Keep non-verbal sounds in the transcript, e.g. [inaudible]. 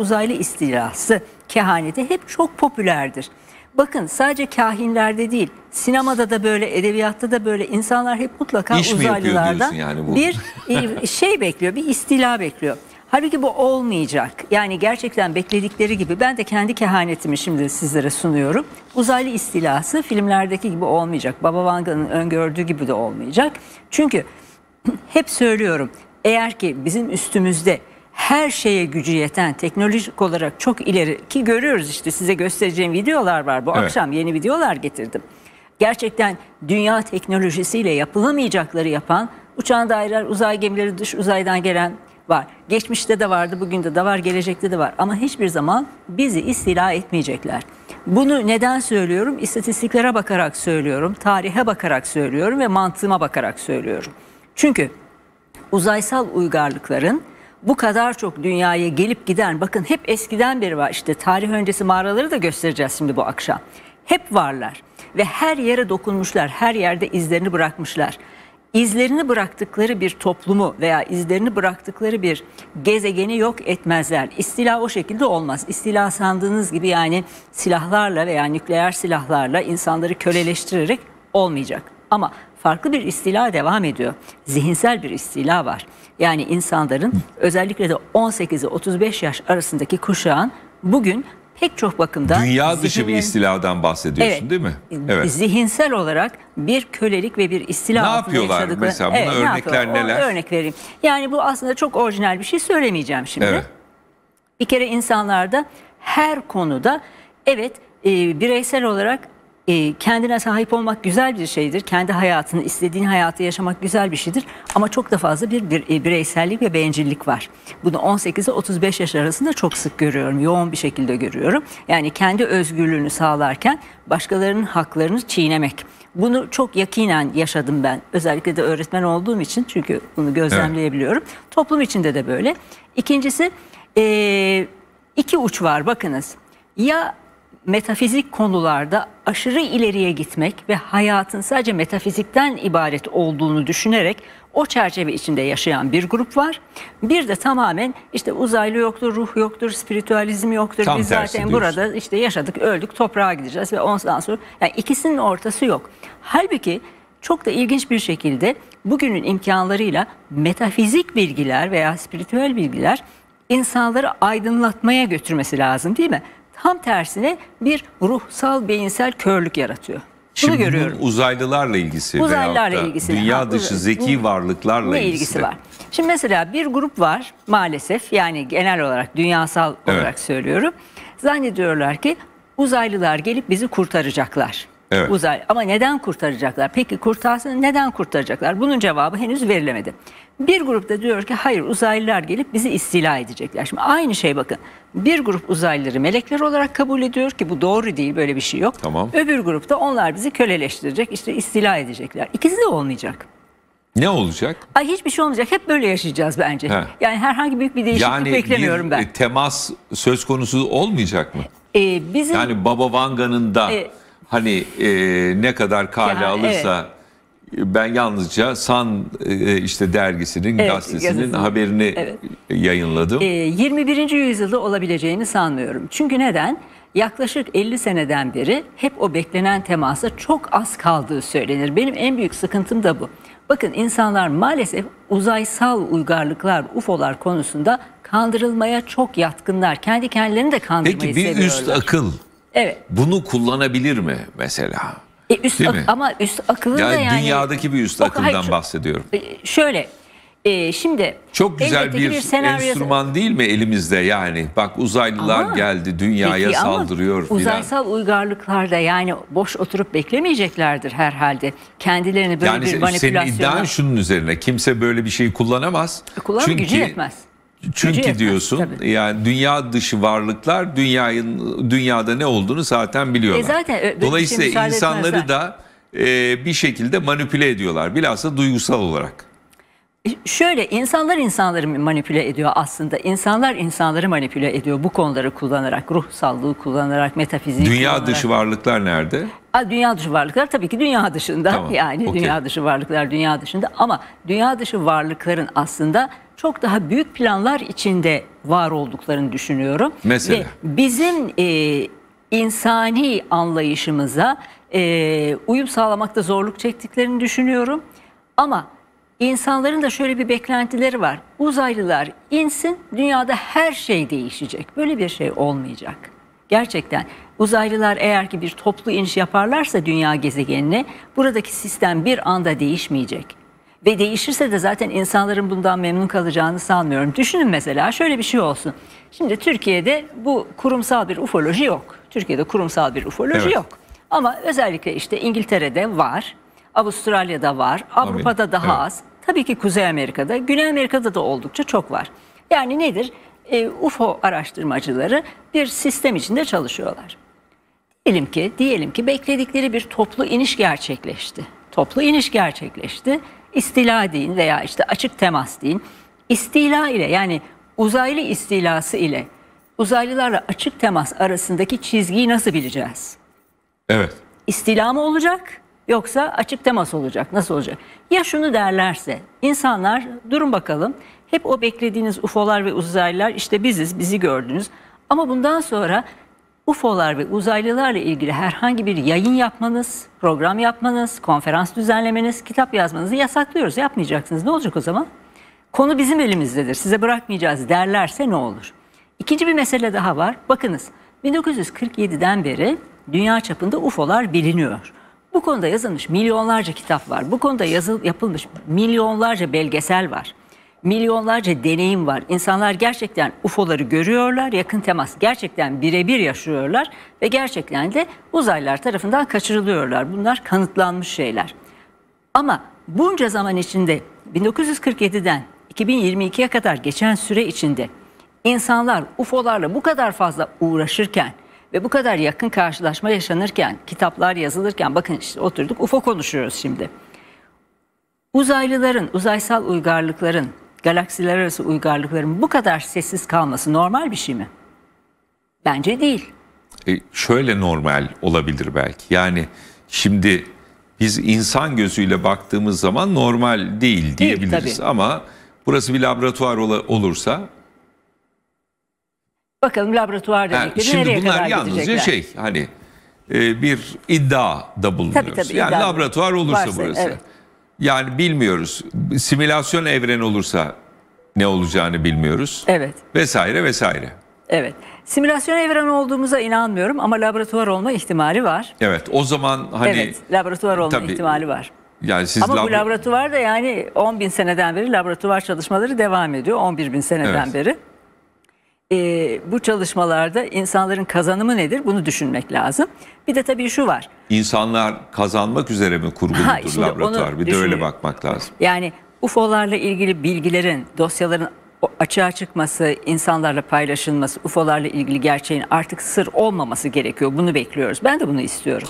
uzaylı istilası kehaneti hep çok popülerdir. Bakın sadece kahinlerde değil, sinemada da böyle, edebiyatta da böyle insanlar hep mutlaka İş uzaylılardan yani bu? bir e, şey bekliyor, bir istila bekliyor. Halbuki bu olmayacak. Yani gerçekten bekledikleri gibi ben de kendi kehanetimi şimdi sizlere sunuyorum. Uzaylı istilası filmlerdeki gibi olmayacak. Baba Vanga'nın öngördüğü gibi de olmayacak. Çünkü [clears throat] hep söylüyorum eğer ki bizim üstümüzde her şeye gücü yeten teknolojik olarak çok ileri ki görüyoruz işte size göstereceğim videolar var. Bu Evet. akşam yeni videolar getirdim. Gerçekten dünya teknolojisiyle yapılamayacakları yapan uçağın daireler, uzay gemileri, dış uzaydan gelen var. Geçmişte de vardı, bugün de de var, gelecekte de var. Ama hiçbir zaman bizi istila etmeyecekler. Bunu neden söylüyorum? İstatistiklere bakarak söylüyorum, tarihe bakarak söylüyorum ve mantığıma bakarak söylüyorum. Çünkü uzaysal uygarlıkların bu kadar çok dünyaya gelip giden bakın hep eskiden beri var işte tarih öncesi mağaraları da göstereceğiz şimdi bu akşam. Hep varlar ve her yere dokunmuşlar her yerde izlerini bırakmışlar. İzlerini bıraktıkları bir toplumu veya izlerini bıraktıkları bir gezegeni yok etmezler. İstila o şekilde olmaz. İstila sandığınız gibi yani silahlarla veya nükleer silahlarla insanları köleleştirerek olmayacak. Ama farklı bir istila devam ediyor. Zihinsel bir istila var. Yani insanların özellikle de 18'e 35 yaş arasındaki kuşağın bugün pek çok bakımda Dünya dışı bir zihinlerin- istiladan bahsediyorsun değil mi? Evet. Zihinsel olarak bir kölelik ve bir istila Ne yapıyorlar yaşadıkları- mesela? Buna ne örnekler? O- neler? Örnek vereyim. Yani bu aslında çok orijinal bir şey söylemeyeceğim şimdi. Evet. Bir kere insanlarda her konuda evet e, bireysel olarak e, kendine sahip olmak güzel bir şeydir. Kendi hayatını, istediğin hayatı yaşamak güzel bir şeydir. Ama çok da fazla bir, bir e, bireysellik ve bencillik var. Bunu 18 ile 35 yaş arasında çok sık görüyorum. Yoğun bir şekilde görüyorum. Yani kendi özgürlüğünü sağlarken başkalarının haklarını çiğnemek. Bunu çok yakinen yaşadım ben. Özellikle de öğretmen olduğum için çünkü bunu gözlemleyebiliyorum. Toplum içinde de böyle. İkincisi e, iki uç var bakınız. Ya metafizik konularda aşırı ileriye gitmek ve hayatın sadece metafizikten ibaret olduğunu düşünerek o çerçeve içinde yaşayan bir grup var. Bir de tamamen işte uzaylı yoktur, ruh yoktur, spiritüalizm yoktur. Tam Biz zaten diyorsun. burada işte yaşadık, öldük, toprağa gideceğiz ve ondan sonra yani ikisinin ortası yok. Halbuki çok da ilginç bir şekilde bugünün imkanlarıyla metafizik bilgiler veya spiritüel bilgiler insanları aydınlatmaya götürmesi lazım değil mi? Tam tersine bir ruhsal beyinsel körlük yaratıyor. Bunu Şimdi görüyorum. uzaylılarla ilgisi Uzaylılarla veyahut da ilgisi. dünya Ha, dışı zeki varlıklarla ne ilgisi, ilgisi var? Şimdi mesela bir grup var maalesef yani genel olarak dünyasal Evet. olarak söylüyorum. Zannediyorlar ki uzaylılar gelip bizi kurtaracaklar. Evet. Uzay ama neden kurtaracaklar? Peki kurtarsın neden kurtaracaklar? Bunun cevabı henüz verilemedi. Bir grup da diyor ki hayır uzaylılar gelip bizi istila edecekler. Şimdi aynı şey bakın. Bir grup uzaylıları melekler olarak kabul ediyor ki bu doğru değil böyle bir şey yok. Tamam. Öbür grupta onlar bizi köleleştirecek işte istila edecekler. İkisi de olmayacak. Ne olacak? Ay hiçbir şey olmayacak. Hep böyle yaşayacağız bence. He. Yani herhangi büyük bir değişiklik Yani beklemiyorum bir ben. e, temas söz konusu olmayacak mı? Ee, bizim Yani Baba Vanga'nın da E, hani e, ne kadar kale Ya, alırsa ben yalnızca San e, işte dergisinin Evet, gazetesinin gazetesinin. haberini Evet. yayınladım. e, 21. yüzyılda olabileceğini sanmıyorum. Çünkü neden? Yaklaşık 50 seneden beri hep o beklenen temasa çok az kaldığı söylenir. Benim en büyük sıkıntım da bu. Bakın insanlar maalesef uzaysal uygarlıklar, UFO'lar konusunda kandırılmaya çok yatkınlar. Kendi kendilerini de kandırmayı Peki bir seviyorlar. üst akıl Evet. bunu kullanabilir mi mesela? E, üst Değil mi? ama üst akılın da Yani, yani dünyadaki bir üst akıldan hayır, bahsediyorum. E, Şöyle e, şimdi Çok güzel ki bir, senaryo- enstrüman değil mi elimizde yani? Bak uzaylılar Ama- geldi dünyaya Peki ama saldırıyor filan. Uzaysal uygarlıklarda yani boş oturup beklemeyeceklerdir herhalde. Kendilerini böyle Yani bir senin manipülasyona iddian şunun üzerine kimse böyle bir şey kullanamaz. kullanım Çünkü gücü yetmez. Çünkü Gücü diyorsun tabii. yani dünya dışı varlıklar dünyanın dünyada ne olduğunu zaten biliyorlar. E zaten şey Dolayısıyla insanları etmezler. da e, bir şekilde manipüle ediyorlar. Bilhassa duygusal olarak. E, Şöyle insanlar insanları manipüle ediyor aslında. İnsanlar insanları manipüle ediyor bu konuları kullanarak, ruhsallığı kullanarak, metafiziği Dünya kullanarak. dışı varlıklar nerede? Ha, Dünya dışı varlıklar tabii ki dünya dışında. Tamam, [laughs] Yani okey. dünya dışı varlıklar dünya dışında ama dünya dışı varlıkların aslında çok daha büyük planlar içinde var olduklarını düşünüyorum. Mesela? Ve bizim e, insani anlayışımıza e, uyum sağlamakta zorluk çektiklerini düşünüyorum. Ama insanların da şöyle bir beklentileri var. Uzaylılar insin, dünyada her şey değişecek. Böyle bir şey olmayacak. Gerçekten uzaylılar eğer ki bir toplu iniş yaparlarsa dünya gezegenine buradaki sistem bir anda değişmeyecek. Ve değişirse de zaten insanların bundan memnun kalacağını sanmıyorum. Düşünün mesela şöyle bir şey olsun. Şimdi Türkiye'de bu kurumsal bir ufoloji yok. Türkiye'de kurumsal bir ufoloji Evet. yok. Ama özellikle işte İngiltere'de var, Avustralya'da var, Avrupa'da daha Evet. az. Tabii ki Kuzey Amerika'da, Güney Amerika'da da oldukça çok var. Yani nedir? E, UFO araştırmacıları bir sistem içinde çalışıyorlar. Diyelim ki, diyelim ki bekledikleri bir toplu iniş gerçekleşti. Toplu iniş gerçekleşti. İstila deyin veya işte açık temas deyin. İstila ile yani uzaylı istilası ile uzaylılarla açık temas arasındaki çizgiyi nasıl bileceğiz? Evet. İstila mı olacak yoksa açık temas olacak? Nasıl olacak? Ya şunu derlerse insanlar durun bakalım hep o beklediğiniz UFO'lar ve uzaylılar işte biziz bizi gördünüz. Ama bundan sonra UFO'lar ve uzaylılarla ilgili herhangi bir yayın yapmanız, program yapmanız, konferans düzenlemeniz, kitap yazmanızı yasaklıyoruz. Yapmayacaksınız. Ne olacak o zaman? Konu bizim elimizdedir. Size bırakmayacağız derlerse ne olur? İkinci bir mesele daha var. Bakınız 1947'den beri dünya çapında UFO'lar biliniyor. Bu konuda yazılmış milyonlarca kitap var. Bu konuda yazıl, yapılmış milyonlarca belgesel var. Milyonlarca deneyim var. İnsanlar gerçekten UFO'ları görüyorlar. Yakın temas gerçekten birebir yaşıyorlar. Ve gerçekten de uzaylılar tarafından kaçırılıyorlar. Bunlar kanıtlanmış şeyler. Ama bunca zaman içinde 1947'den 2022'ye kadar geçen süre içinde insanlar UFO'larla bu kadar fazla uğraşırken ve bu kadar yakın karşılaşma yaşanırken, kitaplar yazılırken bakın işte oturduk UFO konuşuyoruz şimdi. Uzaylıların, uzaysal uygarlıkların, galaksiler arası uygarlıkların bu kadar sessiz kalması normal bir şey mi? Bence değil. E, şöyle normal olabilir belki. Yani şimdi biz insan gözüyle baktığımız zaman normal değil diyebiliriz. tabii. Ama burası bir laboratuvar ola- olursa Bakalım laboratuvar yani dedikleri şimdi nereye bunlar kadar yalnızca şey hani e, bir iddia da bulunuyoruz. Tabii, tabii, yani iddia. laboratuvar olursa Varsa, burası. evet. Yani bilmiyoruz. Simülasyon evreni olursa ne olacağını bilmiyoruz. Evet. Vesaire vesaire. Evet. Simülasyon evreni olduğumuza inanmıyorum ama laboratuvar olma ihtimali var. Evet o zaman hani evet, laboratuvar olma tabii, ihtimali var. yani siz Ama bu labora- laboratuvar da yani 10 bin seneden beri laboratuvar çalışmaları devam ediyor. 11 bin seneden Evet. beri. Ee, bu çalışmalarda insanların kazanımı nedir? Bunu düşünmek lazım. Bir de tabii şu var. İnsanlar kazanmak üzere mi kurguludur şimdi laboratuvar? Bir de öyle bakmak lazım. Yani UFO'larla ilgili bilgilerin, dosyaların açığa çıkması, insanlarla paylaşılması, UFO'larla ilgili gerçeğin artık sır olmaması gerekiyor. Bunu bekliyoruz. Ben de bunu istiyorum.